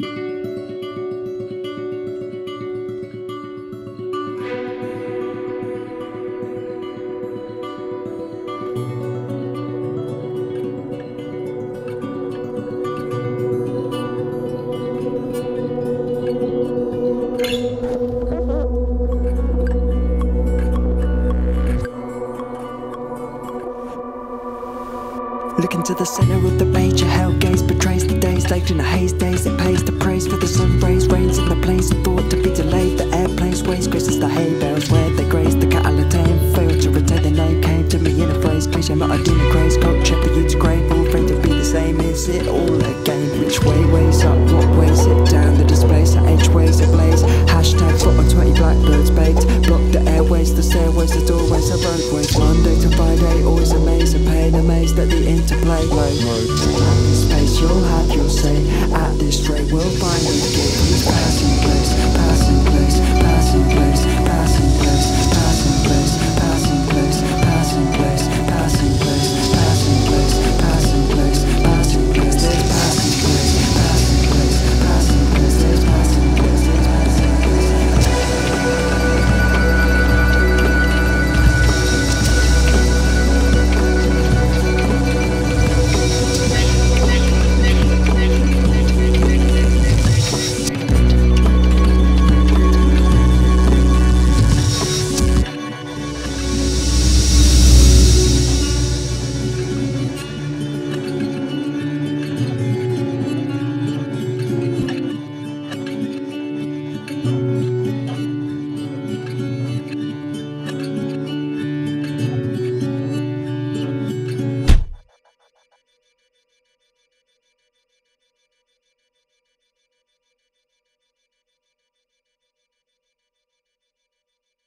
Look into the center of the page, your hell gaze betrays the Late in the haze days, it pays to praise for the sun rays Rains in the plains thought to be delayed The airplanes waste, graces the hay bales Where they graze, the cattle Failed to retain their name, came to me in a phrase Cliche, not a dinner craze, coat check the youth's grave All framed to be the same, is it all a game? Which way, ways up, what weighs it down? The displays, the H ways ablaze. Hashtag foot on 20 blackbirds baked Block the airways, the stairways, the doorways, the roadways Monday to Friday, always amazing. Pain Amazed at the interplay At